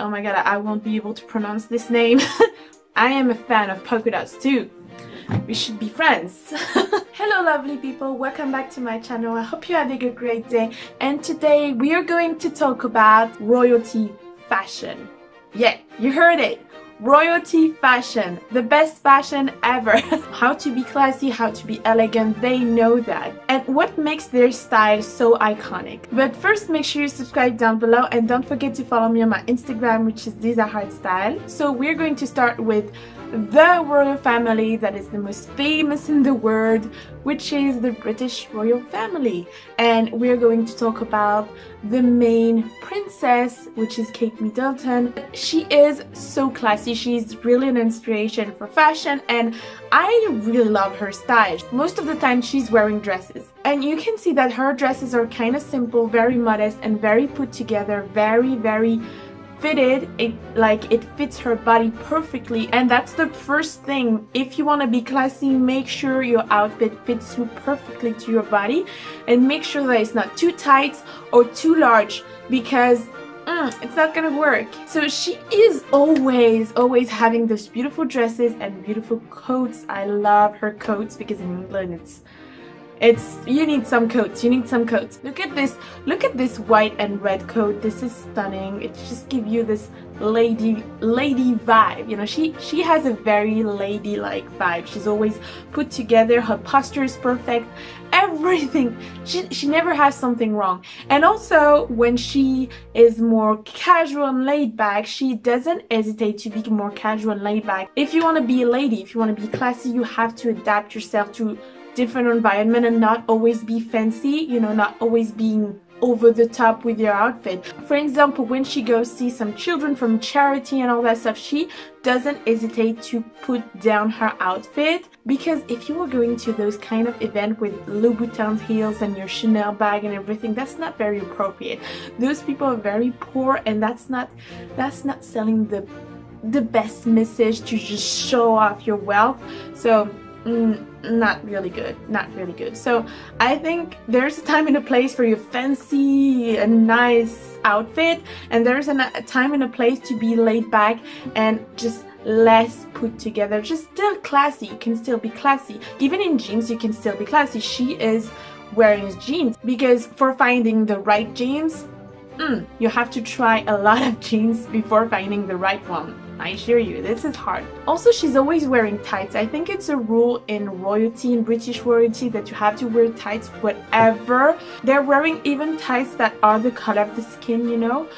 oh my god, I won't be able to pronounce this name. I am a fan of polka dots too. We should be friends. Hello lovely people, welcome back to my channel. I hope you're having a great day and today we are going to talk about royalty fashion. Yeah, you heard it royalty fashion the best fashion ever. How to be classy how to be elegant they know that. And what makes their style so iconic? But first make sure you subscribe down below and don't forget to follow me on my instagram which is Lisa Hart Style. So we're going to start with the royal family that is the most famous in the world, which is the British royal family. And we're going to talk about the main princess, which is Kate Middleton. She is so classy. She's really an inspiration for fashion and I really love her style. Most of the time she's wearing dresses. And you can see that her dresses are kind of simple, very modest and very put together, very, very fitted it like it fits her body perfectly and that's the first thing. If you want to be classy make sure your outfit fits you perfectly to your body and make sure that it's not too tight or too large because mm, it's not gonna work. So she is always always having those beautiful dresses and beautiful coats. I love her coats because in England it's it's, you need some coats, you need some coats. Look at this, look at this white and red coat. This is stunning. It just gives you this lady, lady vibe. You know, she, she has a very ladylike vibe. She's always put together. Her posture is perfect. Everything. She, she never has something wrong. And also, when she is more casual and laid back, she doesn't hesitate to be more casual and laid back. If you want to be a lady, if you want to be classy, you have to adapt yourself to different environment and not always be fancy, you know, not always being over the top with your outfit. For example, when she goes see some children from charity and all that stuff, she doesn't hesitate to put down her outfit because if you are going to those kind of event with Louboutin heels and your Chanel bag and everything, that's not very appropriate. Those people are very poor and that's not that's not selling the the best message to just show off your wealth. So not really good not really good. So I think there's a time and a place for your fancy and nice outfit and there's a, time and a place to be laid back and just less put together. Just still classy you can still be classy. Even in jeans you can still be classy. She is wearing jeans because for finding the right jeans mm, you have to try a lot of jeans before finding the right one I assure you, this is hard. Also, she's always wearing tights. I think it's a rule in royalty, in British royalty, that you have to wear tights whatever. They're wearing even tights that are the color of the skin, you know?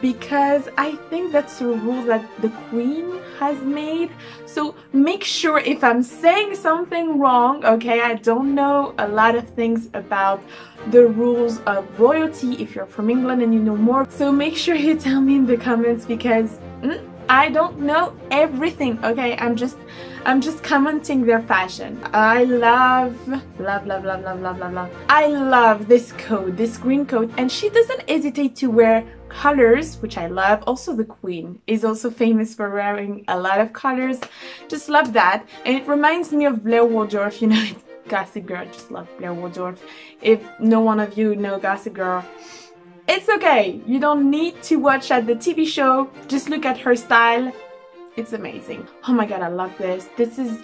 because I think that's a rule that the queen has made so make sure if I'm saying something wrong okay I don't know a lot of things about the rules of royalty if you're from England and you know more so make sure you tell me in the comments because mm, I don't know everything, okay? I'm just I'm just commenting their fashion. I love, love, love, love, love, love, love, love. I love this coat, this green coat, and she doesn't hesitate to wear colors, which I love. Also, the queen is also famous for wearing a lot of colors. Just love that. And it reminds me of Blair Waldorf, you know, Gossip Girl. Just love Blair Waldorf. If no one of you know Gossip Girl, it's okay. You don't need to watch at the TV show. Just look at her style. It's amazing. Oh my god, I love this. This is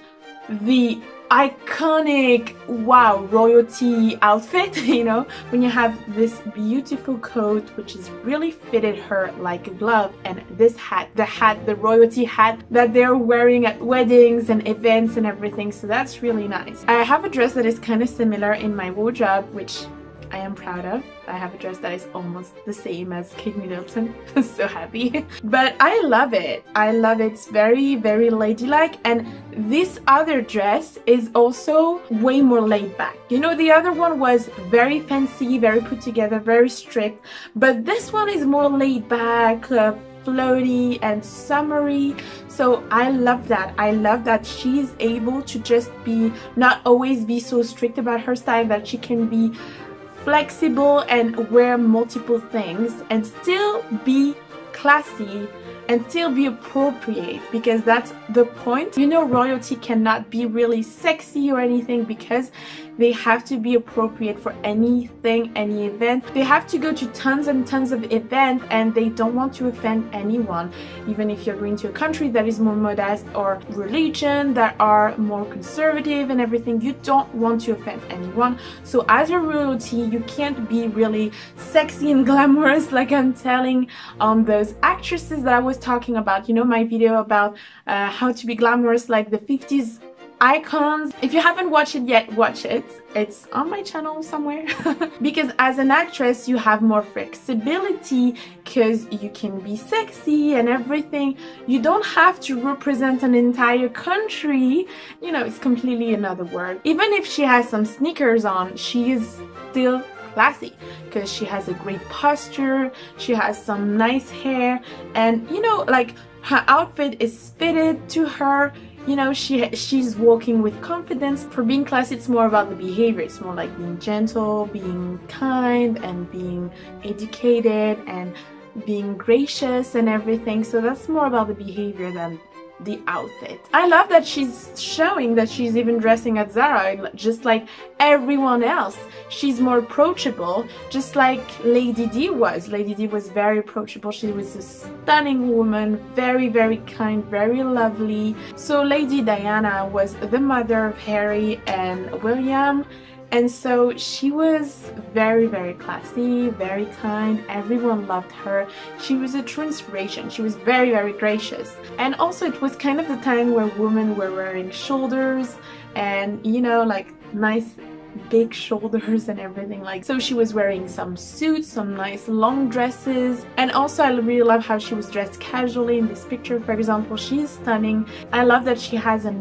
the iconic wow royalty outfit you know when you have this beautiful coat which is really fitted her like a glove and this hat the hat the royalty hat that they're wearing at weddings and events and everything so that's really nice i have a dress that is kind of similar in my wardrobe which I am proud of. I have a dress that is almost the same as Kate Middleton. so happy. But I love it. I love it. It's very, very ladylike. And this other dress is also way more laid back. You know, the other one was very fancy, very put together, very strict. But this one is more laid back, uh, floaty and summery so I love that I love that she's able to just be not always be so strict about her style that she can be flexible and wear multiple things and still be classy and still be appropriate because that's the point. You know royalty cannot be really sexy or anything because they have to be appropriate for anything, any event. They have to go to tons and tons of events and they don't want to offend anyone. Even if you're going to a country that is more modest or religion that are more conservative and everything, you don't want to offend anyone. So as a royalty, you can't be really sexy and glamorous like I'm telling um, those actresses that I was talking about. You know my video about uh, how to be glamorous like the 50s icons. If you haven't watched it yet, watch it. It's on my channel somewhere. because as an actress, you have more flexibility because you can be sexy and everything. You don't have to represent an entire country. You know, it's completely another world Even if she has some sneakers on, she is still classy because she has a great posture, she has some nice hair, and you know, like her outfit is fitted to her you know she she's walking with confidence. For being classy it's more about the behavior. It's more like being gentle being kind and being educated and being gracious and everything. So that's more about the behavior than the outfit. I love that she's showing that she's even dressing at Zara just like everyone else. She's more approachable just like Lady D was. Lady D was very approachable. She was a stunning woman, very very kind, very lovely. So Lady Diana was the mother of Harry and William and so she was very, very classy, very kind. Everyone loved her. She was a true inspiration. She was very, very gracious. And also it was kind of the time where women were wearing shoulders and, you know, like nice big shoulders and everything like so she was wearing some suits some nice long dresses. And also I really love how she was dressed casually in this picture. For example she's stunning. I love that she has a,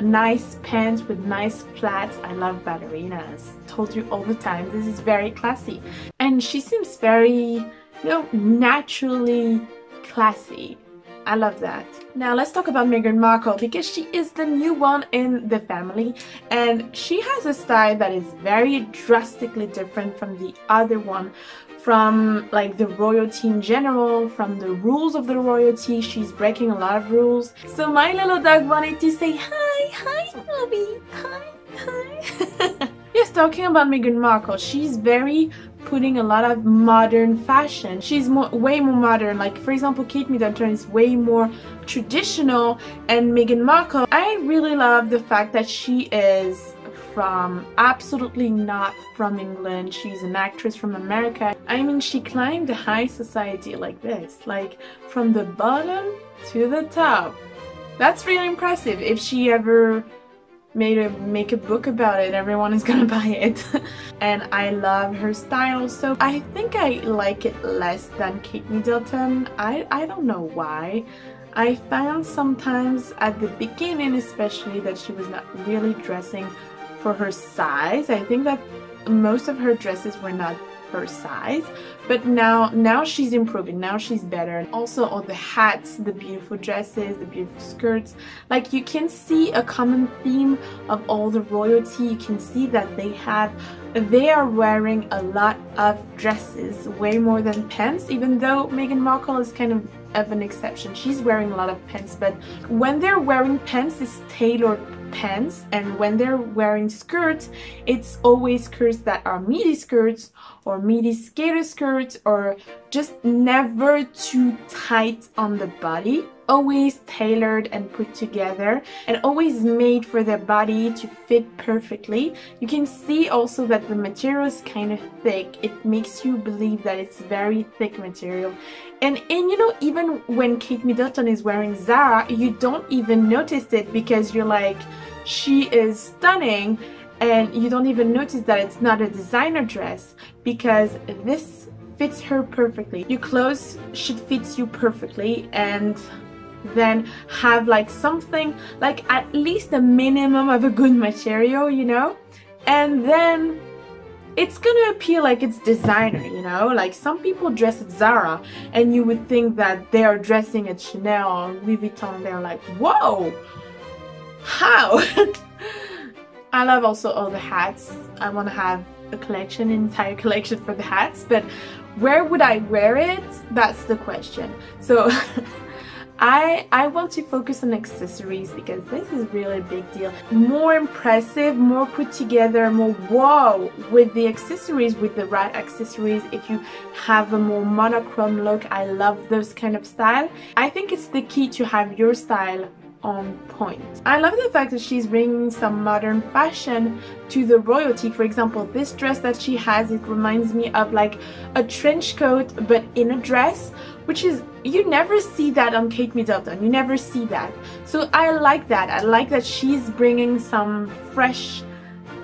nice pants with nice flats. I love ballerinas. Told you all the time this is very classy. And she seems very you know naturally classy I love that. Now let's talk about Meghan Markle because she is the new one in the family and she has a style that is very drastically different from the other one from like the royalty in general, from the rules of the royalty. She's breaking a lot of rules. So my little dog wanted to say hi, hi Bobby, hi, hi. yes, talking about Meghan Markle, she's very putting a lot of modern fashion. She's more, way more modern. Like for example, Kate Middleton is way more traditional and Meghan Markle, I really love the fact that she is from absolutely not from England. She's an actress from America. I mean, she climbed the high society like this, like from the bottom to the top. That's really impressive. If she ever made a make a book about it. Everyone is gonna buy it. And I love her style so I think I like it less than Kate Middleton. I, I don't know why. I found sometimes at the beginning especially that she was not really dressing for her size. I think that most of her dresses were not her size but now now she's improving now she's better. And also all the hats the beautiful dresses the beautiful skirts like you can see a common theme of all the royalty. You can see that they have they are wearing a lot of dresses way more than pants even though Meghan Markle is kind of of an exception. She's wearing a lot of pants but when they're wearing pants it's tailored pants and when they're wearing skirts it's always skirts that are midi skirts or midi skater skirts or just never too tight on the body always tailored and put together and always made for the body to fit perfectly. You can see also that the material is kind of thick. It makes you believe that it's very thick material. And and you know even when Kate Middleton is wearing Zara you don't even notice it because you're like she is stunning. And you don't even notice that it's not a designer dress because this fits her perfectly. Your clothes should fit you perfectly and then have like something like at least a minimum of a good material you know and then it's gonna appear like it's designer you know like some people dress at Zara and you would think that they are dressing at Chanel or Louis Vuitton they're like whoa how? I love also all the hats. I want to have a collection, an entire collection for the hats, but where would I wear it? That's the question. So I I want to focus on accessories because this is really a big deal. More impressive, more put together, more wow with the accessories, with the right accessories. If you have a more monochrome look, I love those kind of style. I think it's the key to have your style on point. I love the fact that she's bringing some modern fashion to the royalty. For example, this dress that she has, it reminds me of like a trench coat but in a dress, which is, you never see that on Kate Middleton. You never see that. So I like that. I like that she's bringing some fresh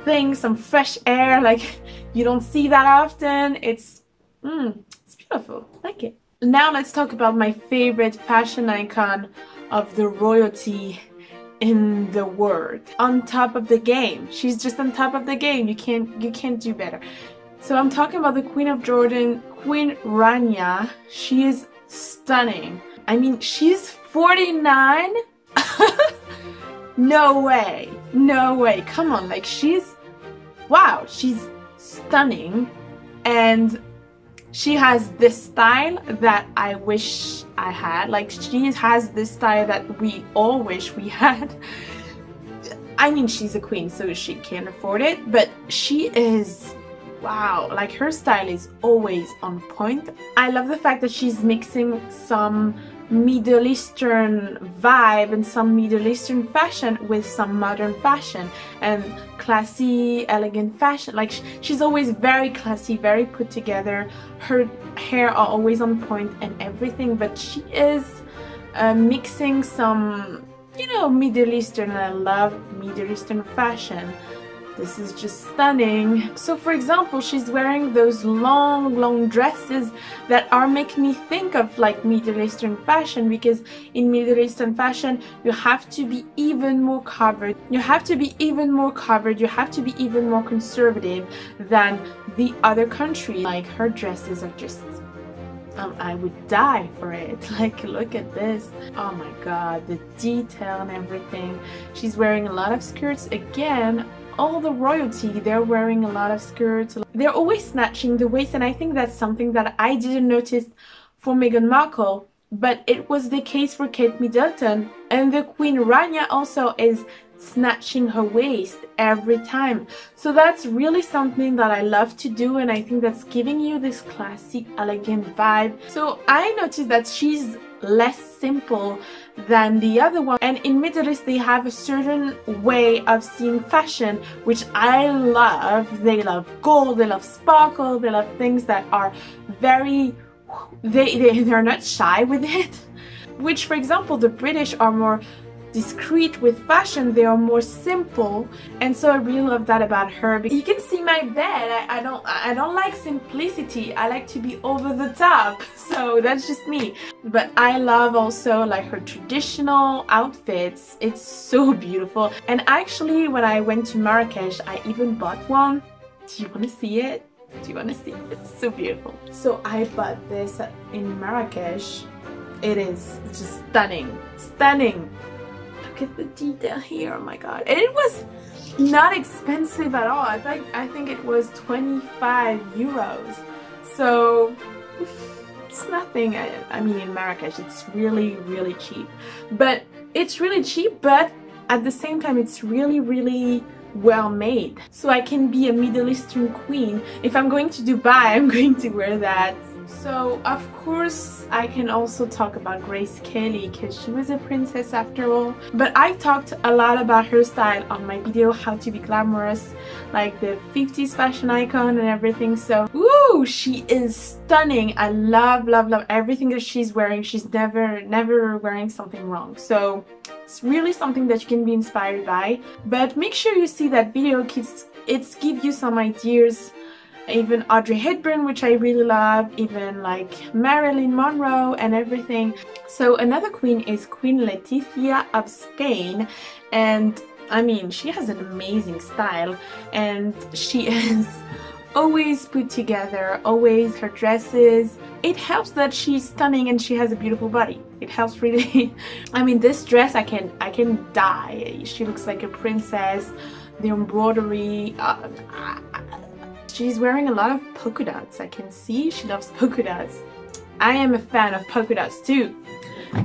things, some fresh air. Like you don't see that often. It's, mm, it's beautiful. I like it. Now let's talk about my favorite fashion icon of the royalty in the world. On top of the game. She's just on top of the game. You can't you can't do better. So i'm talking about the queen of jordan queen rania. She is stunning. I mean she's 49 no way. No way. Come on like she's wow she's stunning. And she has this style that I wish I had. Like she has this style that we all wish we had. I mean, she's a queen, so she can't afford it, but she is wow like her style is always on point i love the fact that she's mixing some Middle Eastern vibe and some Middle Eastern fashion with some modern fashion and classy, elegant fashion. Like she's always very classy, very put together. Her hair are always on point and everything, but she is uh, mixing some, you know, Middle Eastern. I love Middle Eastern fashion this is just stunning. So for example, she's wearing those long, long dresses that are making me think of like Middle Eastern fashion because in Middle Eastern fashion, you have to be even more covered. You have to be even more covered. You have to be even more conservative than the other country. Like her dresses are just um, I would die for it. Like, look at this. Oh my god, the detail and everything. She's wearing a lot of skirts again all the royalty, they're wearing a lot of skirts. They're always snatching the waist and I think that's something that I didn't notice for Meghan Markle but it was the case for Kate Middleton and the Queen Rania also is snatching her waist every time so that's really something that I love to do and I think that's giving you this classic elegant vibe so I noticed that she's less simple than the other one. And in Middle East they have a certain way of seeing fashion which I love. They love gold they love sparkle they love things that are very they, they they're not shy with it. Which for example the British are more discreet with fashion they are more simple. And so I really love that about her. You can see my bed. I, I don't I don't like simplicity. I like to be over the top. So that's just me. But I love also like her traditional outfits. It's so beautiful. And actually when I went to Marrakesh I even bought one. Do you want to see it? Do you want to see it? It's so beautiful. So I bought this in Marrakesh. It is just stunning. Stunning at the detail here oh my god. And it was not expensive at all. I think I think it was 25 euros. So it's nothing I, I mean in Marrakesh it's really really cheap. But it's really cheap but at the same time it's really really well made. So I can be a Middle Eastern queen. If I'm going to Dubai I'm going to wear that so of course I can also talk about Grace Kelly because she was a princess after all. But I talked a lot about her style on my video how to be glamorous like the 50s fashion icon and everything. So woo she is stunning. I love love love everything that she's wearing. She's never never wearing something wrong. So it's really something that you can be inspired by. But make sure you see that video because it's give you some ideas even Audrey Hepburn which I really love even like Marilyn Monroe and everything. So another queen is Queen Letizia of Spain and I mean she has an amazing style and she is always put together always her dresses. It helps that she's stunning and she has a beautiful body. It helps really I mean this dress I can I can die she looks like a princess. The embroidery uh, She's wearing a lot of polka dots. I can see she loves polka dots. I am a fan of polka dots too.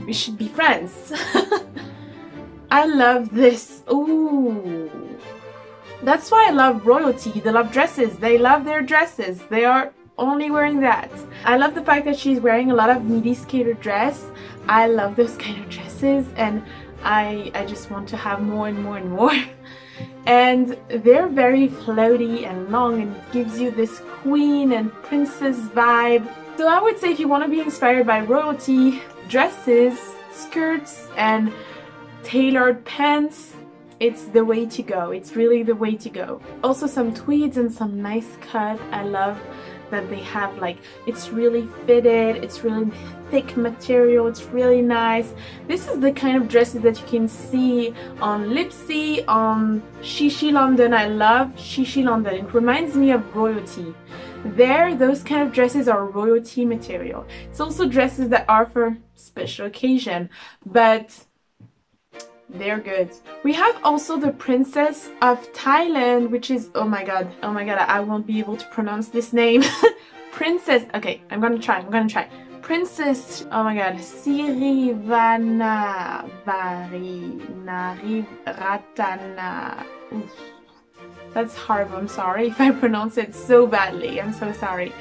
We should be friends. I love this. Ooh. That's why I love royalty. They love dresses. They love their dresses. They are only wearing that. I love the fact that she's wearing a lot of midi skater dress. I love those kind of dresses and I, I just want to have more and more and more. and they're very floaty and long and gives you this queen and princess vibe. So I would say if you want to be inspired by royalty, dresses, skirts and tailored pants, it's the way to go. It's really the way to go. Also some tweeds and some nice cut. I love that they have like it's really fitted it's really thick material it's really nice. This is the kind of dresses that you can see on Lipsy on Chi Chi London I love Chi Chi London. It reminds me of royalty. There those kind of dresses are royalty material. It's also dresses that are for special occasion but they're good. We have also the Princess of Thailand, which is, oh my god, oh my god, I won't be able to pronounce this name. Princess, okay, I'm gonna try, I'm gonna try. Princess, oh my god, Sirivana Nari Ratana. That's horrible, I'm sorry if I pronounce it so badly, I'm so sorry.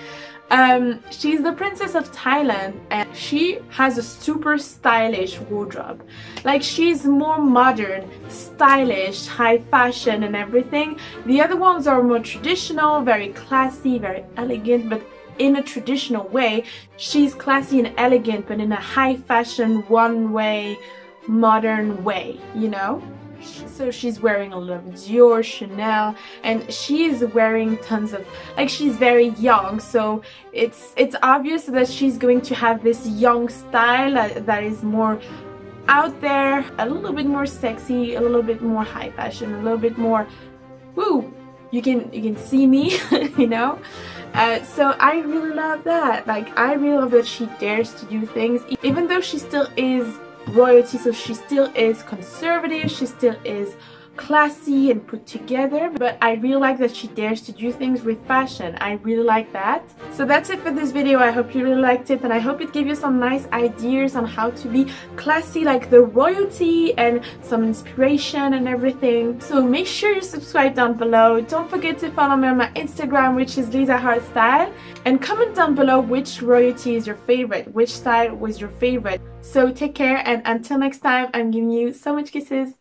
Um, she's the princess of Thailand and she has a super stylish wardrobe. Like she's more modern, stylish, high fashion and everything. The other ones are more traditional, very classy, very elegant, but in a traditional way. She's classy and elegant, but in a high fashion, one way, modern way, you know? So she's wearing a lot of Dior, Chanel, and she is wearing tons of, like she's very young, so it's it's obvious that she's going to have this young style that, that is more out there, a little bit more sexy, a little bit more high fashion, a little bit more, woo, you can, you can see me, you know? Uh, so I really love that. Like, I really love that she dares to do things, even though she still is royalty. So she still is conservative she still is classy and put together but I really like that she dares to do things with fashion. I really like that. So that's it for this video. I hope you really liked it and I hope it gave you some nice ideas on how to be classy like the royalty and some inspiration and everything. So make sure you subscribe down below. Don't forget to follow me on my Instagram which is Lisa Hart Style and comment down below which royalty is your favorite which style was your favorite so take care and until next time I'm giving you so much kisses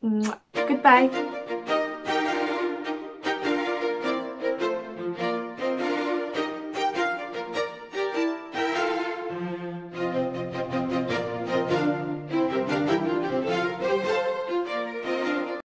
Goodbye.